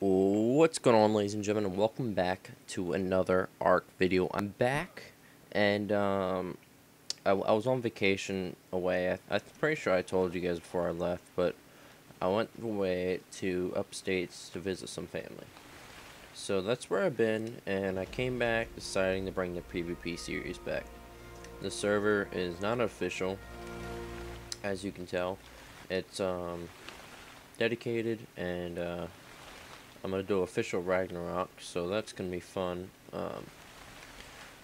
What's going on ladies and gentlemen and welcome back to another ARK video. I'm back and um, I, I was on vacation away. I, I'm pretty sure I told you guys before I left but I went away to upstates to visit some family. So that's where I've been and I came back deciding to bring the PvP series back. The server is not official as you can tell. It's um, dedicated and uh, I'm gonna do official Ragnarok, so that's gonna be fun. Um,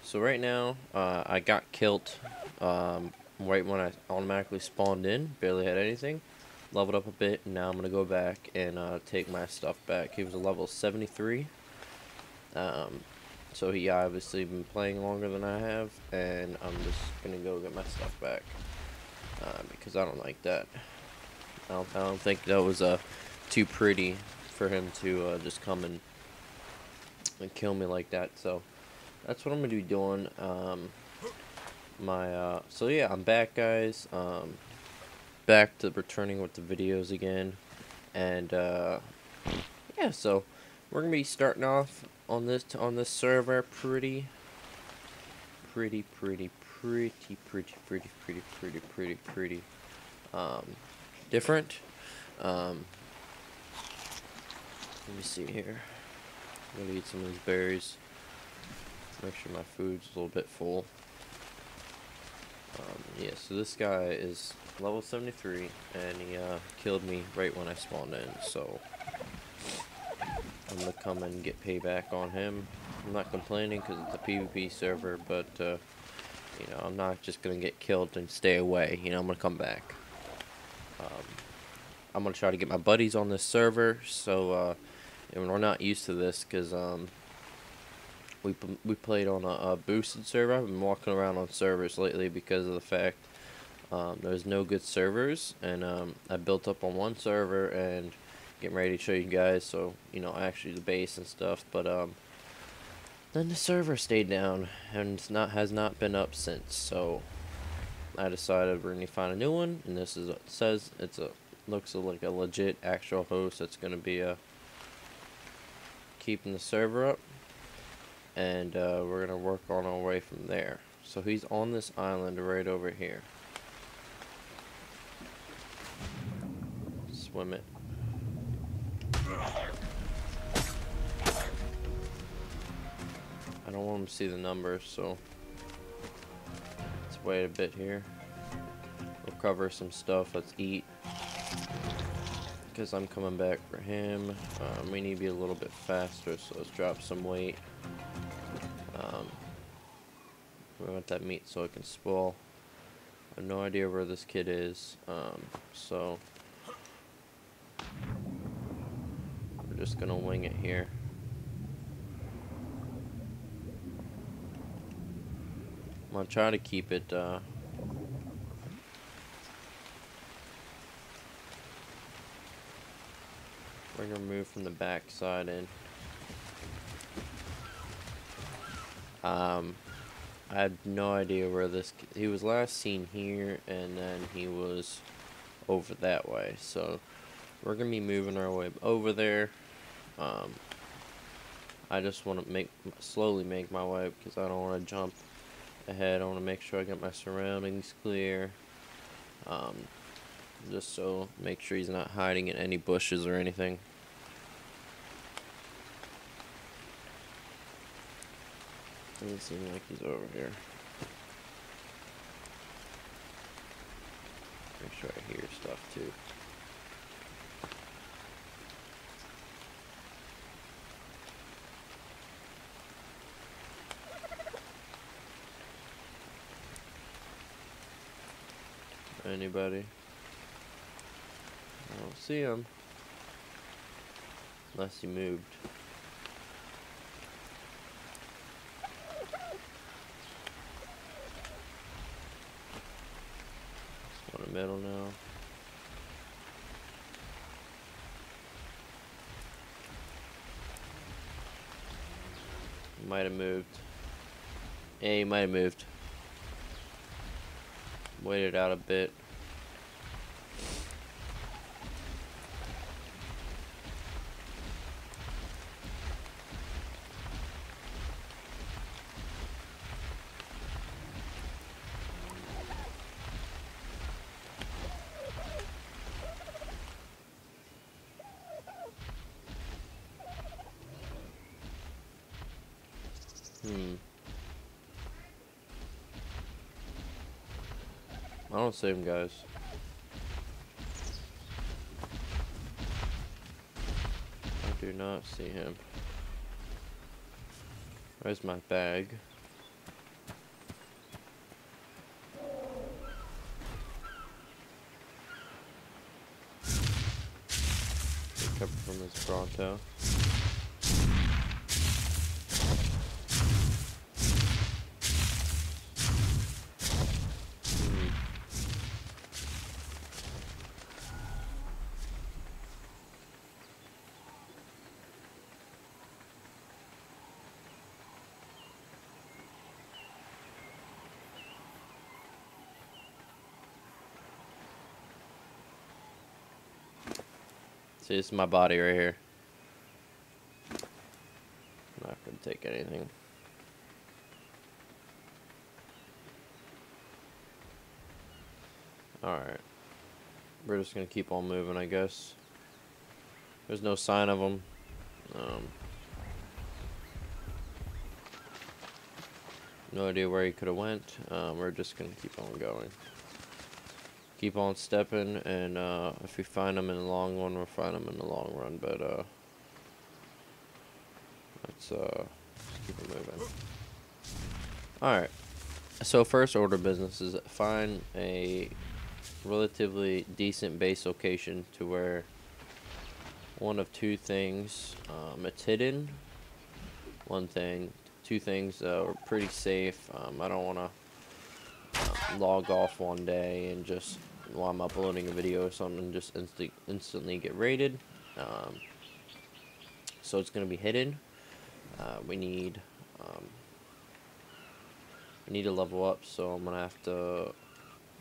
so right now, uh, I got killed um, right when I automatically spawned in, barely had anything. Leveled up a bit, and now I'm gonna go back and uh, take my stuff back. He was a level 73, um, so he obviously been playing longer than I have, and I'm just gonna go get my stuff back uh, because I don't like that. I don't, I don't think that was uh, too pretty for him to uh, just come and, and kill me like that. So that's what I'm gonna be doing. Um, my uh, so yeah, I'm back, guys. Um, back to returning with the videos again, and uh, yeah, so we're gonna be starting off on this on this server pretty, pretty, pretty, pretty, pretty, pretty, pretty, pretty, pretty, pretty, um, different. Um, let me see here. I'm gonna eat some of these berries. Make sure my food's a little bit full. Um, yeah, so this guy is level 73, and he uh, killed me right when I spawned in, so I'm gonna come and get payback on him. I'm not complaining because it's a PvP server, but uh, you know, I'm not just gonna get killed and stay away. You know, I'm gonna come back. Um, I'm gonna try to get my buddies on this server, so uh, and we're not used to this because um, we we played on a, a, boosted server. I've been walking around on servers lately because of the fact um, there's no good servers, and um, I built up on one server and getting ready to show you guys. So you know, actually the base and stuff, but um, then the server stayed down and it's not has not been up since. So I decided we're gonna find a new one, and this is it says it's a looks like a legit actual host that's gonna be a keeping the server up and uh, we're gonna work on our way from there. So he's on this island right over here. Swim it. I don't want him to see the numbers so let's wait a bit here. We'll cover some stuff. Let's eat because I'm coming back for him. Um, we need to be a little bit faster, so let's drop some weight. Um, we want that meat so it can spoil. I have no idea where this kid is, um, so we're just gonna wing it here. I'm gonna try to keep it uh, We're gonna move from the back side in. Um, I had no idea where this. He was last seen here, and then he was over that way. So we're gonna be moving our way over there. Um, I just want to make slowly make my way because I don't want to jump ahead. I want to make sure I get my surroundings clear. Um, just so make sure he's not hiding in any bushes or anything. Doesn't seem like he's over here. Make sure I hear stuff too. Anybody? I don't see him. Unless he moved. On the middle now. Might have moved. Yeah, he might have moved. Waited out a bit. Hmm. I don't see him, guys. I do not see him. Where's my bag? Recover from this Bronto. See, this is my body right here. I'm not gonna take anything. Alright. We're just gonna keep on moving, I guess. There's no sign of him. Um, no idea where he could have went. Um, we're just gonna keep on going keep on stepping, and uh, if we find them in the long run, we'll find them in the long run. But uh, let's uh, keep it moving. All right. So first order business is find a relatively decent base location to where one of two things um, it's hidden. One thing, two things are pretty safe. Um, I don't want to uh, log off one day and just while I'm uploading a video or something just insta instantly get raided. Um, so it's going to be hidden. Uh, we need um, we need to level up, so I'm going to have to,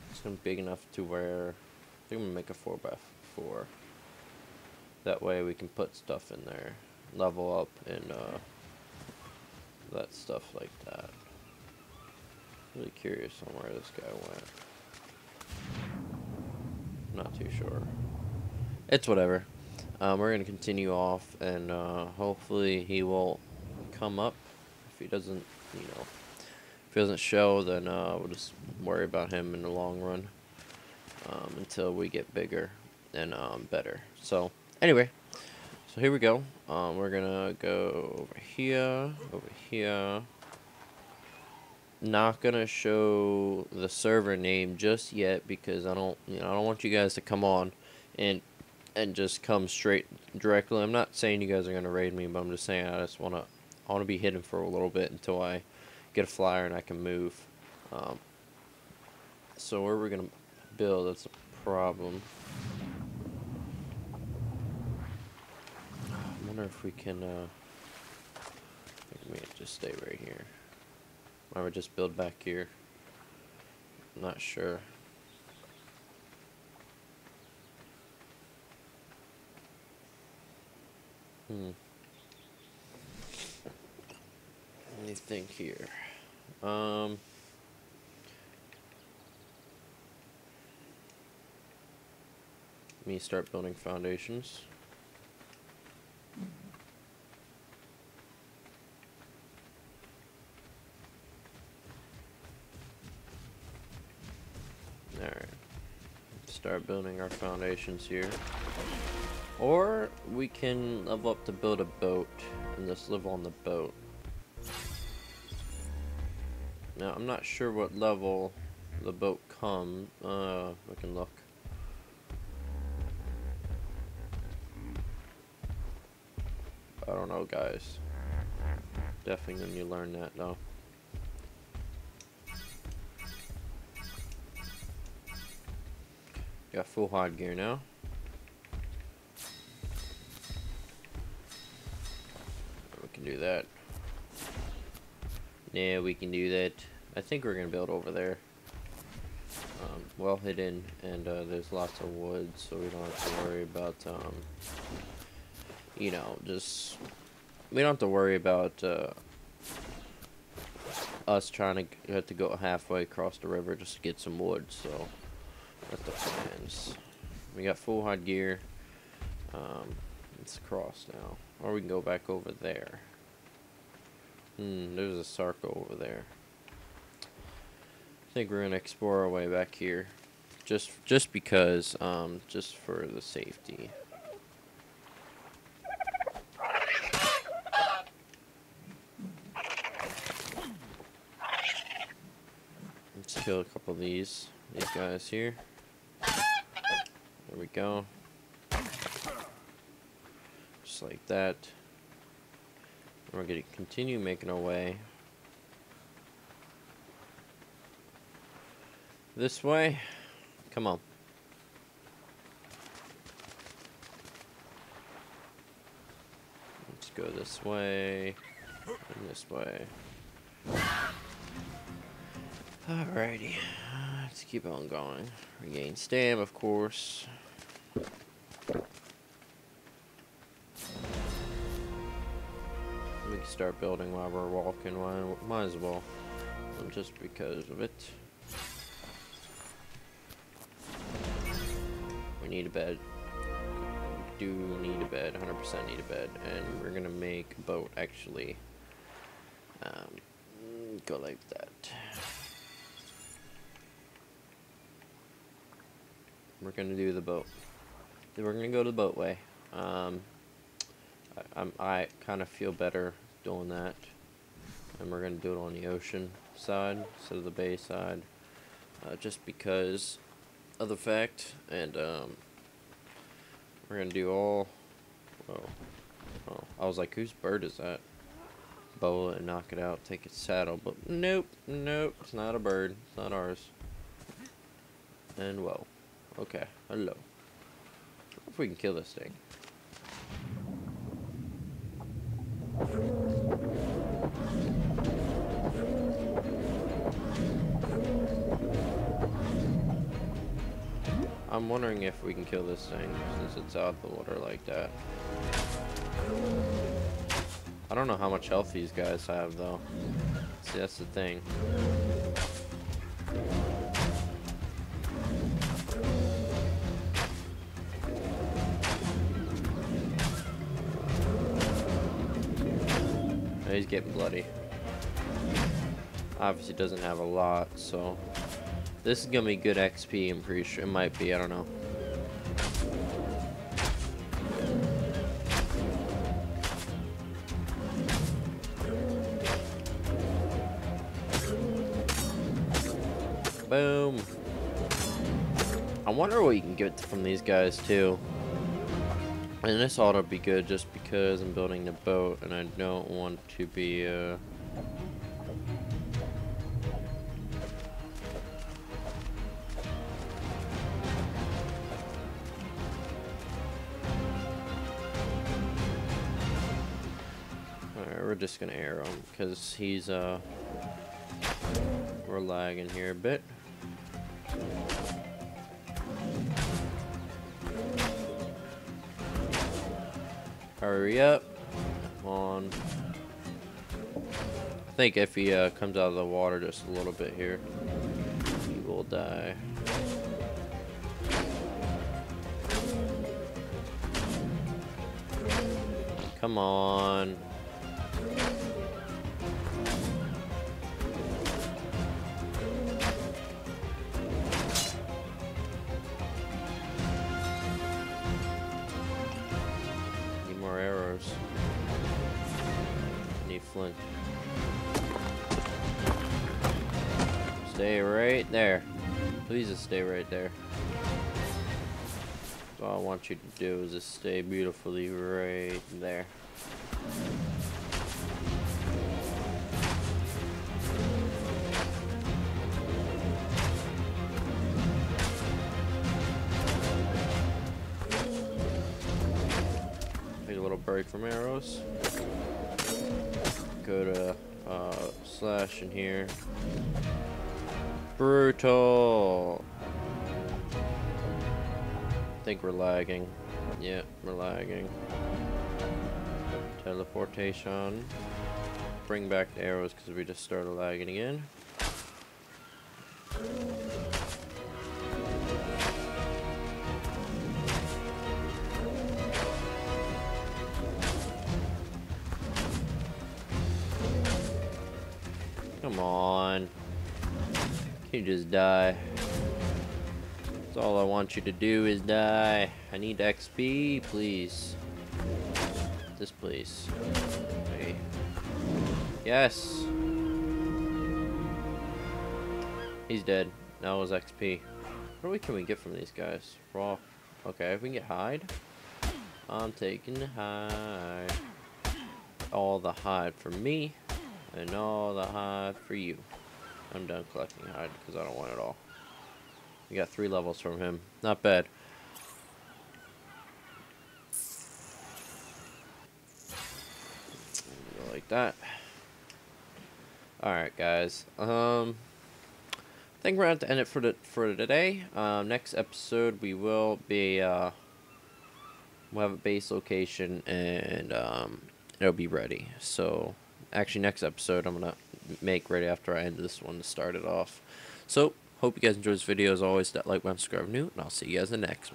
it's going to be big enough to where, I think I'm going to make a 4 by 4 That way we can put stuff in there, level up, and uh, that stuff like that. Really curious on where this guy went. Not too sure. It's whatever. Um, we're gonna continue off, and uh, hopefully he will come up. If he doesn't, you know, if he doesn't show, then uh, we'll just worry about him in the long run um, until we get bigger and um, better. So anyway, so here we go. Um, we're gonna go over here, over here not gonna show the server name just yet because I don't you know I don't want you guys to come on and and just come straight directly. I'm not saying you guys are gonna raid me, but I'm just saying I just wanna I wanna be hidden for a little bit until I get a flyer and I can move. Um, so where we're gonna build that's a problem. I wonder if we can uh think just stay right here. I would just build back here. I'm not sure. Hmm. Let me think here. Um. Let me start building foundations. Building our foundations here. Or we can level up to build a boat and just live on the boat. Now, I'm not sure what level the boat come. Uh, we can look. I don't know, guys. Definitely need to learn that, though. Got full hard gear now. We can do that. Yeah, we can do that. I think we're gonna build over there. Um, well hidden, and uh, there's lots of wood, so we don't have to worry about, um, you know, just we don't have to worry about uh, us trying to have to go halfway across the river just to get some wood. So the plans. We got full hard gear. Um, it's cross now. Or we can go back over there. Hmm, there's a Sarco over there. I think we're gonna explore our way back here. Just just because, um, just for the safety. Let's kill a couple of these these guys here. There we go. Just like that. And we're gonna continue making our way this way. Come on. Let's go this way and this way. Alrighty, let's keep on going. Regain stam, of course. We can start building while we're walking. Why, might as well, just because of it. We need a bed. We do need a bed. 100% need a bed, and we're gonna make a boat actually. Um, go like that. We're gonna do the boat. We're gonna go to the boatway. Um, I, I'm, I kind of feel better doing that. And we're gonna do it on the ocean side instead of the bay side. Uh, just because of the fact, and um, we're gonna do all. Oh, oh, I was like, whose bird is that? Bow it and knock it out, take its saddle, but nope, nope, it's not a bird, it's not ours. And whoa. Okay, hello. If we can kill this thing. I'm wondering if we can kill this thing since it's out of the water like that. I don't know how much health these guys have though. See, that's the thing. Getting bloody. Obviously doesn't have a lot, so this is gonna be good XP. I'm pretty sure it might be. I don't know. Boom. I wonder what you can get from these guys too. And this ought to be good just because I'm building the boat and I don't want to be, uh... Alright, we're just gonna arrow him because he's, uh... We're lagging here a bit. Hurry up. Come on. I think if he uh, comes out of the water just a little bit here, he will die. Come on. Stay right there. Please just stay right there. All I want you to do is just stay beautifully right there. Take a little break from arrows go to uh, slash in here. Brutal. I think we're lagging. Yeah, we're lagging. Teleportation. Bring back the arrows because we just started lagging again. Come on. You just die? That's all I want you to do is die. I need XP, please. This, please. Okay. Yes. He's dead. That was XP. What can we get from these guys? Raw. Okay, if we can get hide. I'm taking hide. All the hide for me, and all the hide for you. I'm done collecting hide because I don't want it all. We got three levels from him. Not bad. Like that. Alright, guys. Um, I think we're going to end it for, the, for today. Um, next episode, we will be... Uh, we'll have a base location, and um, it'll be ready. So, actually, next episode, I'm going to make right after I end this one to start it off. So, hope you guys enjoyed this video. As always, that like, subscribe, new, and I'll see you guys in the next one.